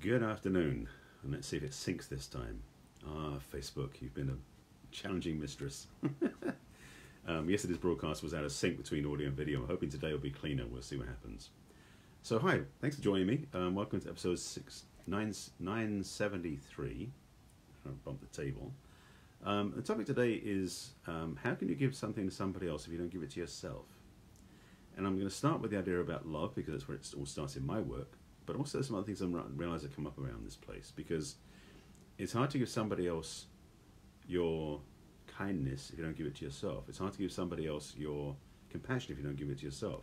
Good afternoon, and let's see if it syncs this time. Ah, Facebook, you've been a challenging mistress. um, yesterday's broadcast was out of sync between audio and video. I'm hoping today will be cleaner. We'll see what happens. So, hi, thanks for joining me. Um, welcome to episode six, nine, 973. I'll bump the table. Um, the topic today is um, how can you give something to somebody else if you don't give it to yourself? And I'm going to start with the idea about love because that's where it all starts in my work but also some other things I'm realize that come up around this place because it's hard to give somebody else your kindness if you don't give it to yourself. It's hard to give somebody else your compassion if you don't give it to yourself.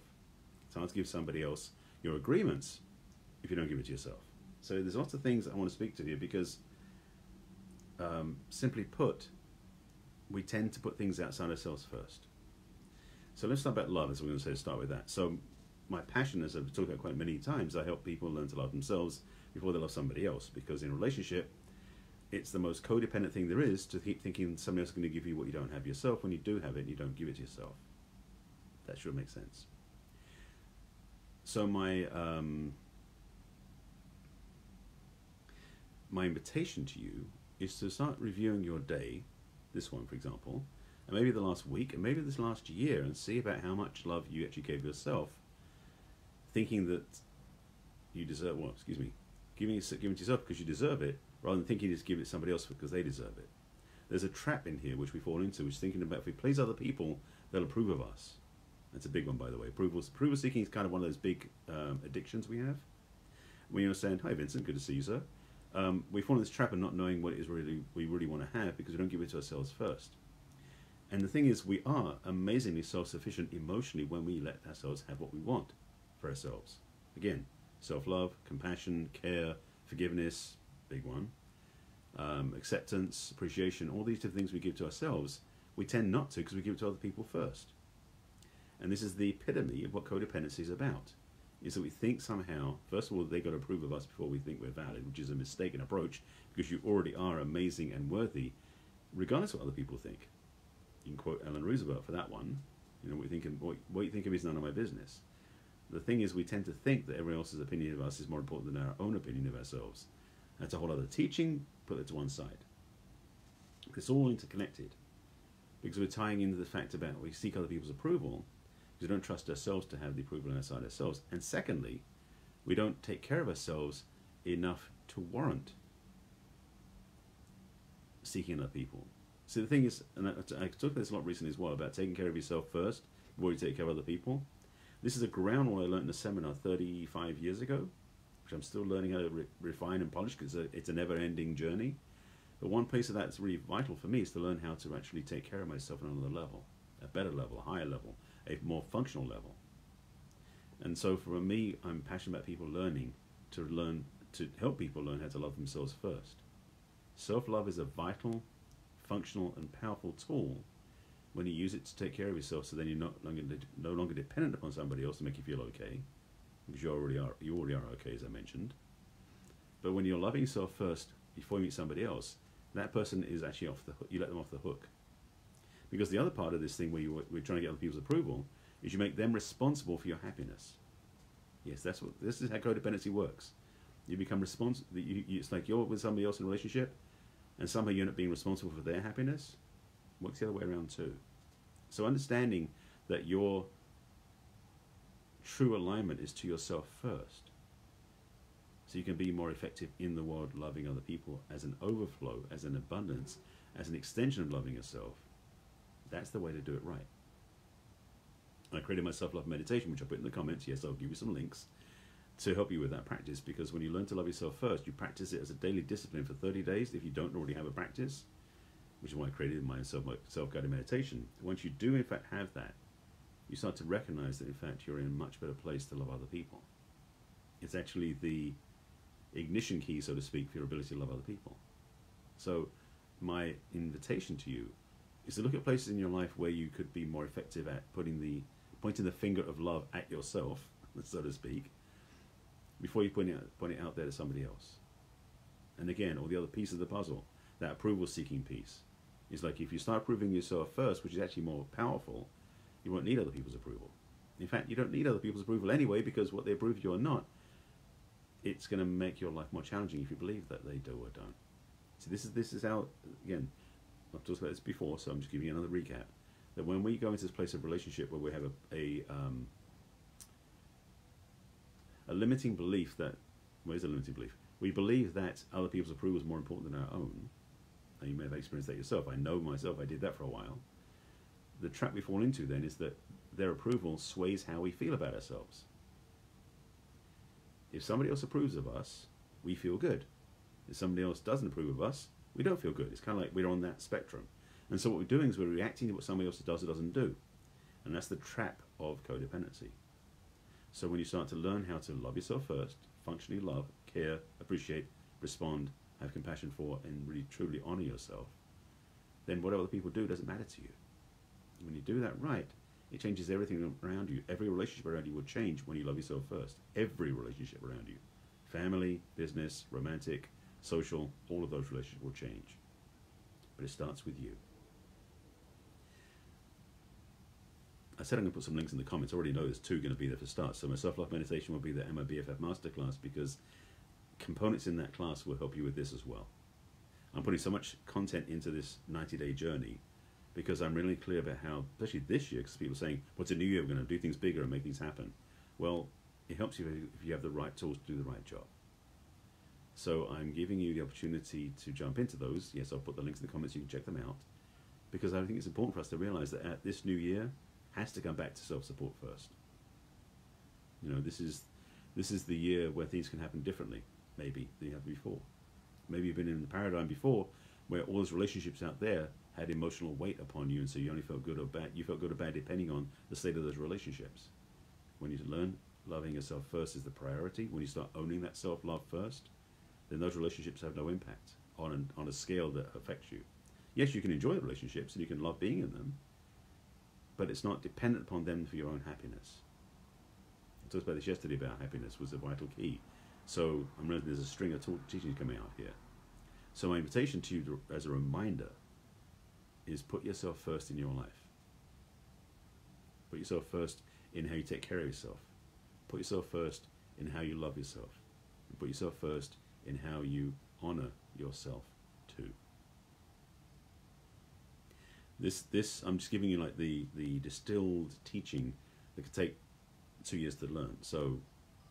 It's hard to give somebody else your agreements if you don't give it to yourself. So there's lots of things I want to speak to here because, um, simply put, we tend to put things outside ourselves first. So let's talk about love, as we're going to say, start with that. So my passion, as I've talked about quite many times, I help people learn to love themselves before they love somebody else. Because in a relationship, it's the most codependent thing there is to keep thinking somebody else is going to give you what you don't have yourself when you do have it and you don't give it to yourself. That should make sense. So my um, my invitation to you is to start reviewing your day, this one for example, and maybe the last week, and maybe this last year, and see about how much love you actually gave yourself thinking that you deserve, well, excuse me, giving it, giving it yourself because you deserve it, rather than thinking just give it to somebody else because they deserve it. There's a trap in here which we fall into, which is thinking about if we please other people, they'll approve of us. That's a big one, by the way. Approval, approval seeking is kind of one of those big um, addictions we have. When you're saying, "Hi, Vincent, good to see you, sir," um, we fall into this trap of not knowing what it is really we really want to have because we don't give it to ourselves first. And the thing is, we are amazingly self-sufficient emotionally when we let ourselves have what we want for ourselves. Again, self love, compassion, care, forgiveness, big one, um, acceptance, appreciation, all these different things we give to ourselves, we tend not to because we give it to other people first. And this is the epitome of what codependency is about. Is that we think somehow, first of all, they've got to approve of us before we think we're valid, which is a mistaken approach because you already are amazing and worthy, regardless of what other people think. You can quote Eleanor Roosevelt for that one. You know, what you think of, what, what you think of is none of my business. The thing is, we tend to think that everyone else's opinion of us is more important than our own opinion of ourselves. That's a whole other teaching, put it to one side. It's all interconnected because we're tying into the fact about we seek other people's approval because we don't trust ourselves to have the approval inside ourselves. And secondly, we don't take care of ourselves enough to warrant seeking other people. So the thing is, and I, I talked about this a lot recently as well about taking care of yourself first before you take care of other people. This is a ground I learned in a seminar 35 years ago, which I'm still learning how to re refine and polish because uh, it's a never-ending journey. But one piece of that that's really vital for me is to learn how to actually take care of myself on another level, a better level, a higher level, a more functional level. And so for me, I'm passionate about people learning to learn to help people learn how to love themselves first. Self-love is a vital, functional, and powerful tool when you use it to take care of yourself, so then you're not longer, no longer dependent upon somebody else to make you feel okay, because you already are you already are okay, as I mentioned. But when you're loving yourself first before you meet somebody else, that person is actually off the hook. You let them off the hook, because the other part of this thing where you, we're trying to get other people's approval is you make them responsible for your happiness. Yes, that's what this is how codependency works. You become responsible. You, you, it's like you're with somebody else in a relationship, and somehow you're not being responsible for their happiness. Works the other way around too. So understanding that your true alignment is to yourself first. So you can be more effective in the world loving other people as an overflow, as an abundance, as an extension of loving yourself. That's the way to do it right. I created my self love meditation, which I put in the comments. Yes, I'll give you some links to help you with that practice because when you learn to love yourself first, you practice it as a daily discipline for 30 days if you don't already have a practice which is why I created my self self guided meditation. Once you do in fact have that, you start to recognize that in fact you're in a much better place to love other people. It's actually the ignition key, so to speak, for your ability to love other people. So my invitation to you is to look at places in your life where you could be more effective at putting the pointing the finger of love at yourself, so to speak, before you point it, point it out there to somebody else. And again, all the other pieces of the puzzle, that approval seeking piece. It's like if you start proving yourself first, which is actually more powerful, you won't need other people's approval. In fact, you don't need other people's approval anyway because what they approve you or not it's going to make your life more challenging if you believe that they do or don't. So this is this is how again I've talked about this before, so I'm just giving you another recap. That when we go into this place of relationship where we have a a, um, a limiting belief that well, is a limiting belief. We believe that other people's approval is more important than our own. And you may have experienced that yourself. I know myself. I did that for a while. The trap we fall into then is that their approval sways how we feel about ourselves. If somebody else approves of us, we feel good. If somebody else doesn't approve of us, we don't feel good. It's kind of like we're on that spectrum. And so what we're doing is we're reacting to what somebody else does or doesn't do. And that's the trap of codependency. So when you start to learn how to love yourself first, functionally love, care, appreciate, respond, have compassion for, and really truly honor yourself, then what other people do doesn't matter to you. When you do that right, it changes everything around you. Every relationship around you will change when you love yourself first. Every relationship around you. Family, business, romantic, social, all of those relationships will change. But it starts with you. I said I'm going to put some links in the comments. I already know there's two going to be there for start. So my self-love meditation will be the my BFF masterclass because components in that class will help you with this as well. I'm putting so much content into this 90-day journey because I'm really clear about how, especially this year, because people are saying, what's a new year? We're going to do things bigger and make things happen. Well, it helps you if you have the right tools to do the right job. So I'm giving you the opportunity to jump into those. Yes, I'll put the links in the comments. You can check them out. Because I think it's important for us to realize that at this new year has to come back to self-support first. You know, this is this is the year where things can happen differently, maybe, than you have before. Maybe you've been in the paradigm before where all those relationships out there had emotional weight upon you, and so you only felt good or bad. You felt good or bad depending on the state of those relationships. When you learn loving yourself first is the priority, when you start owning that self-love first, then those relationships have no impact on an, on a scale that affects you. Yes, you can enjoy the relationships and you can love being in them, but it's not dependent upon them for your own happiness. I talked about this yesterday about happiness was a vital key. So I'm realizing there's a string of teachings coming out here. So my invitation to you as a reminder is put yourself first in your life. Put yourself first in how you take care of yourself. Put yourself first in how you love yourself. And put yourself first in how you honor yourself too. This, this, I'm just giving you like the, the distilled teaching that could take two years to learn. So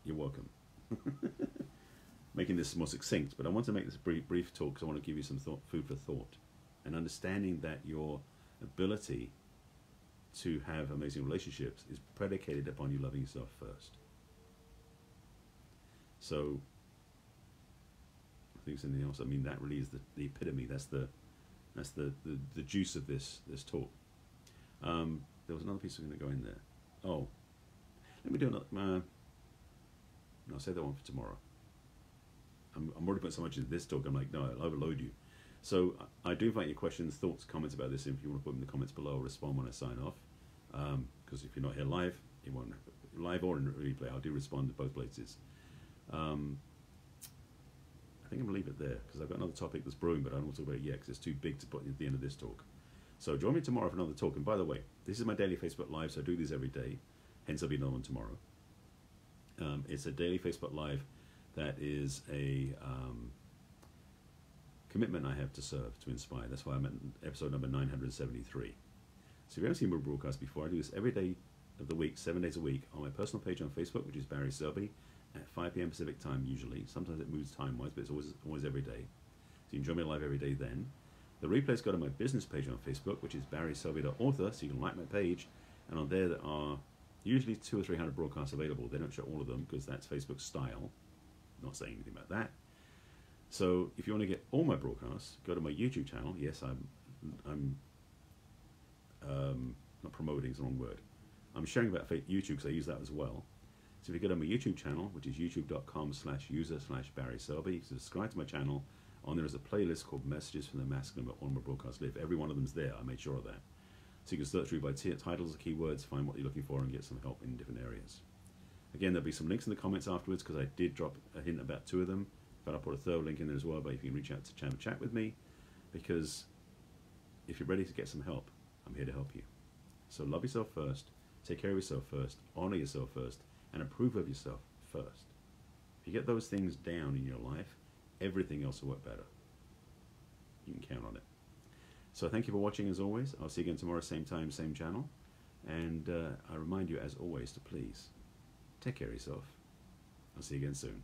you're welcome. Making this more succinct, but I want to make this brief, brief talk because I want to give you some thought, food for thought and understanding that your ability to have amazing relationships is predicated upon you loving yourself first. So, I think something else. I mean, that really is the, the epitome. That's the that's the, the, the juice of this this talk. Um, there was another piece I'm going to go in there. Oh, let me do another. Uh, I'll say that one for tomorrow. I'm, I'm already putting so much into this talk. I'm like, no, I'll overload you. So I do invite your questions, thoughts, comments about this. If you want to put them in the comments below, I'll respond when I sign off. Because um, if you're not here live, it won't live or in replay. I'll do respond to both places. Um, I think I'm gonna leave it there because I've got another topic that's brewing, but I don't want to talk about it yet because it's too big to put at the end of this talk. So join me tomorrow for another talk. And by the way, this is my daily Facebook Live, so I do these every day. Hence, I'll be another one tomorrow. Um, it's a daily Facebook Live that is a um, commitment I have to serve, to inspire. That's why I'm at episode number 973. So if you haven't seen my broadcast before, I do this every day of the week, seven days a week, on my personal page on Facebook, which is Barry Selby, at 5 p.m. Pacific time usually. Sometimes it moves time-wise, but it's always, always every day. So you can join me live every day then. The replays go to my business page on Facebook, which is barryselby.author, so you can like my page. And on there, there are usually two or three hundred broadcasts available. They don't show all of them because that's Facebook style. I'm not saying anything about that. So if you want to get all my broadcasts, go to my YouTube channel. Yes, I'm, I'm um, not promoting is the wrong word. I'm sharing about YouTube because I use that as well. So if you go to my YouTube channel, which is youtube.com slash user slash Barry Selby, subscribe to my channel. On there is a playlist called Messages from the Masculine, where all my broadcasts live. Every one of them's there. I made sure of that. So you can search through by titles or keywords, find what you're looking for, and get some help in different areas. Again, there'll be some links in the comments afterwards because I did drop a hint about two of them. But I'll put a third link in there as well, but if you can reach out to and chat with me, because if you're ready to get some help, I'm here to help you. So love yourself first, take care of yourself first, honor yourself first, and approve of yourself first. If you get those things down in your life, everything else will work better. You can count on it. So thank you for watching as always. I'll see you again tomorrow, same time, same channel. And uh, I remind you, as always, to please take care of yourself. I'll see you again soon.